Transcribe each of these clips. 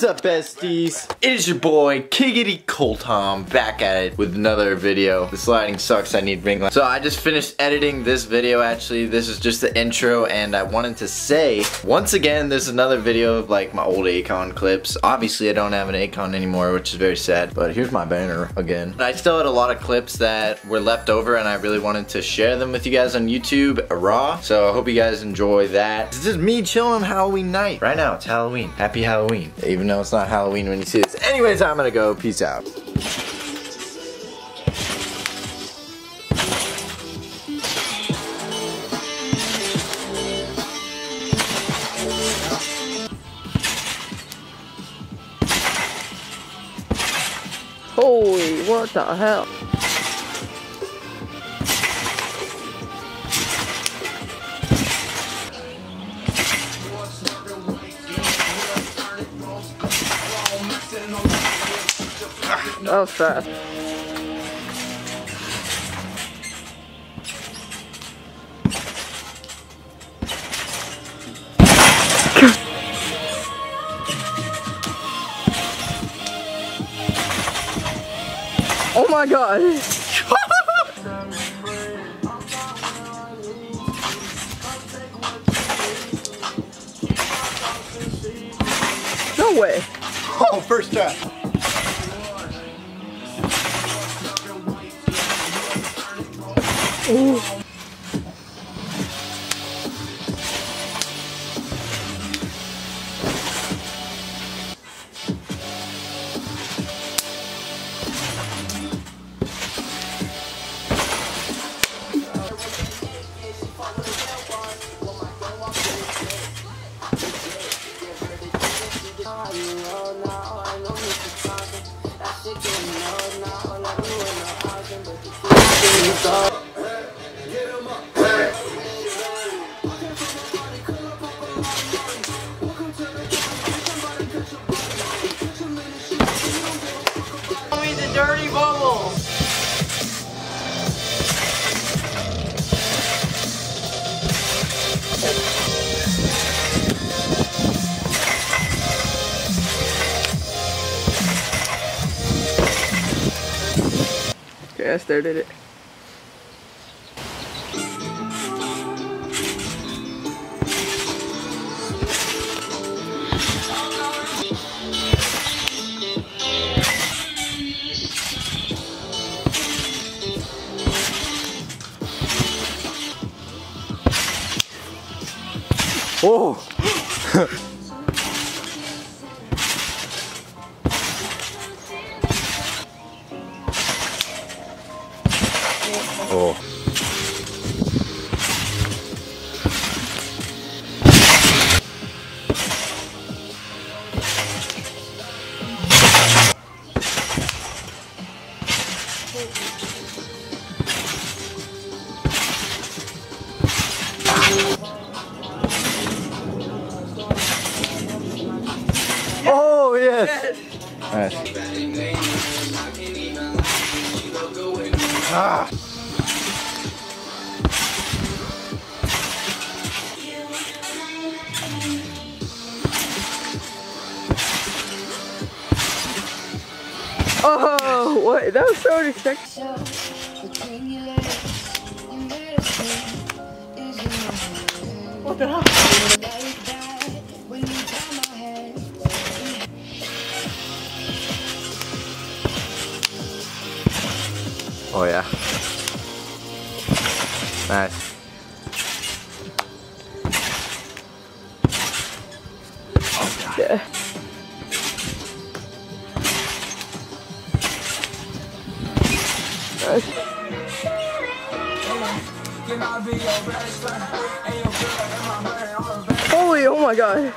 What's up, besties? It is your boy, Kiggity Coltom, back at it with another video. This lighting sucks, I need ring light. So I just finished editing this video, actually. This is just the intro, and I wanted to say, once again, there's another video of like my old Akon clips. Obviously, I don't have an Akon anymore, which is very sad, but here's my banner again. I still had a lot of clips that were left over, and I really wanted to share them with you guys on YouTube raw. So I hope you guys enjoy that. This is me chilling on Halloween night. Right now, it's Halloween. Happy Halloween. Even though it's not Halloween when you see this. Anyways, I'm gonna go. Peace out. Holy, what the hell? That uh, was. Oh my god! no way! Oh, first try. Uh. Okay, I started it. Oh! oh. Oh, yes! Ah! Oh, what? That was so unexpected. What the hell? Oh, yeah. Nice. Yeah. Nice. Holy, oh my god. No!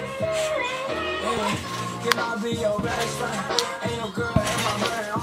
No! Can I be your best friend? And your girl and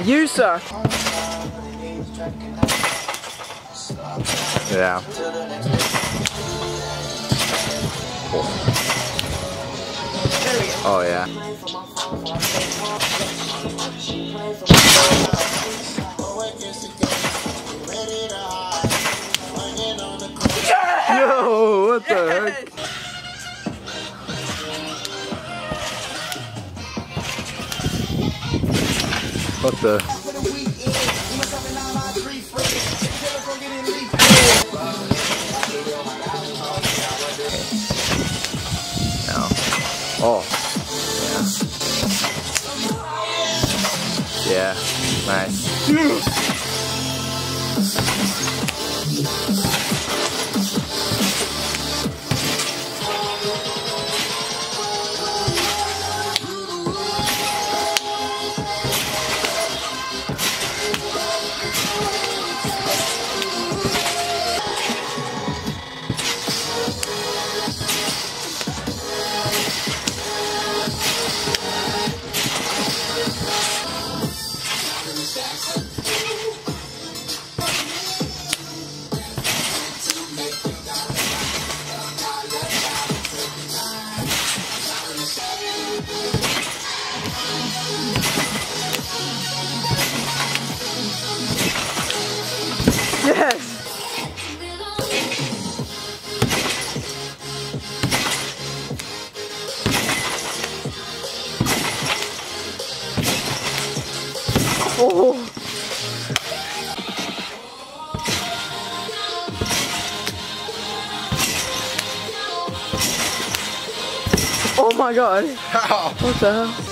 You suck. Yeah. Oh yeah. What the? No. Oh. Yeah. Yeah. Nice. Oh. Oh my god. What the hell?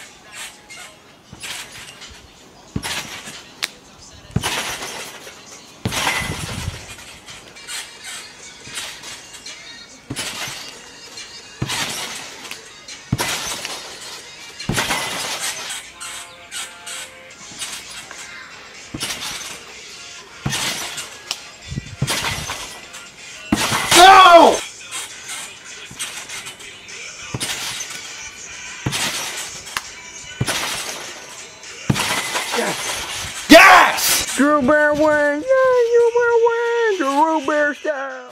Bear wins! Yeah, you will win! Drew Bear style!